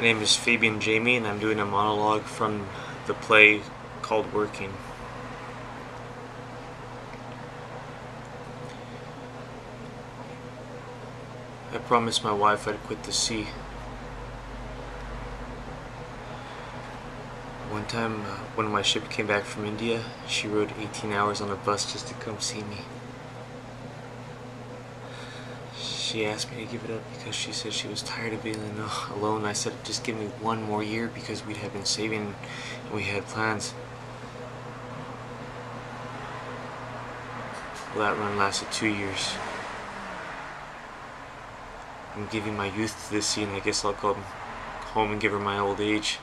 My name is Fabian Jaime, and I'm doing a monologue from the play called Working. I promised my wife I'd quit the sea. One time, uh, when my ship came back from India, she rode 18 hours on a bus just to come see me. She asked me to give it up because she said she was tired of being alone. I said, just give me one more year because we'd have been saving and we had plans. Well, that run lasted two years. I'm giving my youth to this and I guess I'll go home and give her my old age.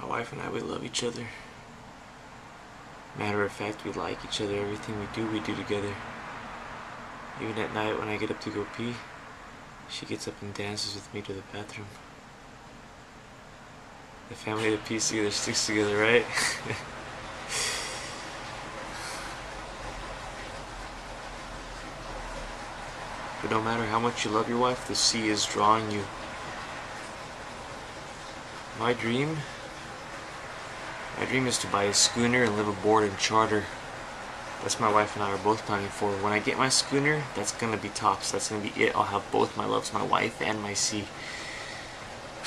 My wife and I, we love each other. Matter of fact, we like each other. Everything we do, we do together. Even at night when I get up to go pee, she gets up and dances with me to the bathroom. The family that pees together sticks together, right? but no matter how much you love your wife, the sea is drawing you. My dream my dream is to buy a schooner and live aboard and charter. That's my wife and I are both planning for. When I get my schooner, that's gonna be tops. That's gonna be it. I'll have both my loves, my wife and my sea.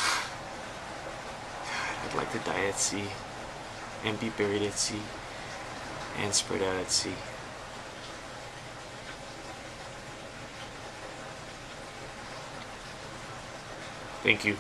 I'd like to die at sea and be buried at sea and spread out at sea. Thank you.